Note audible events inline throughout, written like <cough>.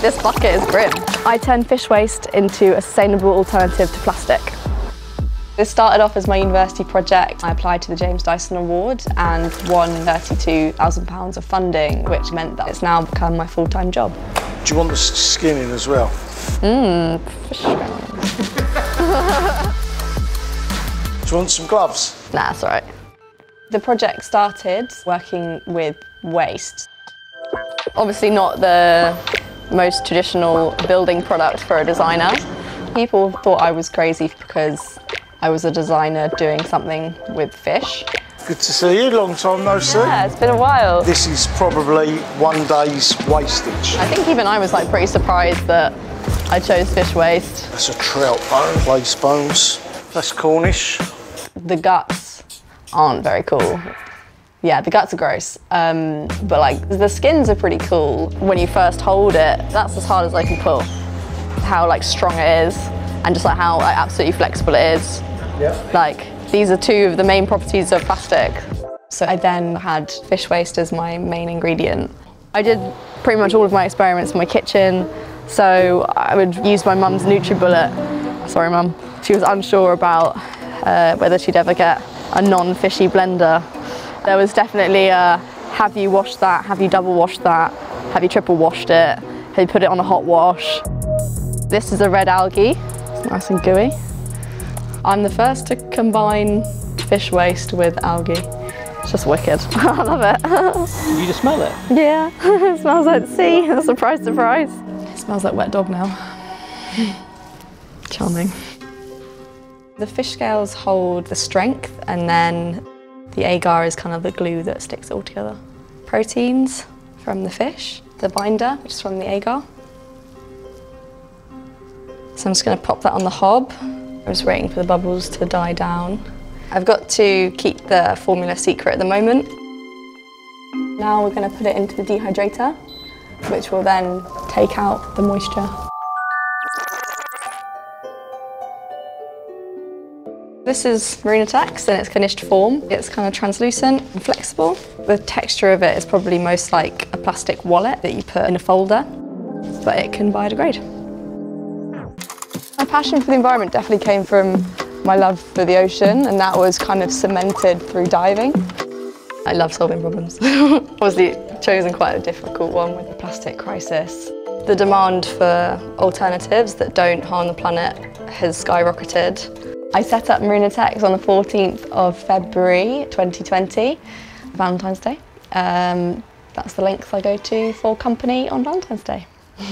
This bucket is grim. I turn fish waste into a sustainable alternative to plastic. This started off as my university project. I applied to the James Dyson Award and won £32,000 of funding, which meant that it's now become my full-time job. Do you want the skin in as well? Mmm, fish <laughs> Do you want some gloves? Nah, that's all right. The project started working with waste. Obviously not the most traditional building product for a designer. People thought I was crazy because I was a designer doing something with fish. Good to see you, long time no see. Yeah, it's been a while. This is probably one day's wastage. I think even I was like pretty surprised that I chose fish waste. That's a trout bone, lace bones. That's Cornish. The guts aren't very cool. Yeah, the guts are gross, um, but like the skins are pretty cool. When you first hold it, that's as hard as I can pull. How like strong it is, and just like how like, absolutely flexible it is. Yeah. Like these are two of the main properties of plastic. So I then had fish waste as my main ingredient. I did pretty much all of my experiments in my kitchen. So I would use my mum's NutriBullet. Sorry, mum. She was unsure about uh, whether she'd ever get a non-fishy blender. There was definitely a, have you washed that? Have you double washed that? Have you triple washed it? Have you put it on a hot wash? This is a red algae. It's nice and gooey. I'm the first to combine fish waste with algae. It's just wicked. <laughs> I love it. <laughs> You just smell it? yeah, <laughs> it smells like sea. surprise, surprise. It smells like wet dog now. Charming. The fish scales hold the strength and then the agar is kind of the glue that sticks it all together. Proteins from the fish, the binder, which is from the agar. So I'm just going to pop that on the hob. I'm just waiting for the bubbles to die down. I've got to keep the formula secret at the moment. Now we're going to put it into the dehydrator, which will then take out the moisture. This is Marinatex in its finished form. It's kind of translucent and flexible. The texture of it is probably most like a plastic wallet that you put in a folder, but it can biodegrade. My passion for the environment definitely came from my love for the ocean and that was kind of cemented through diving. I love solving problems. <laughs> Obviously chosen quite a difficult one with the plastic crisis. The demand for alternatives that don't harm the planet has skyrocketed. I set up Marinatex on the 14th of February 2020, Valentine's Day. Um, that's the length I go to for company on Valentine's Day. <laughs>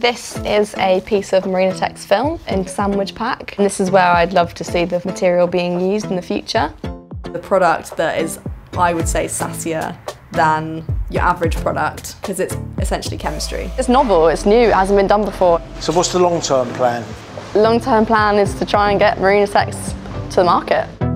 This is a piece of Marinatex film in sandwich pack. And this is where I'd love to see the material being used in the future. The product that is, I would say, sassier than your average product because it's essentially chemistry. It's novel, it's new, it hasn't been done before. So what's the long-term plan? Long-term plan is to try and get Marinatex to the market.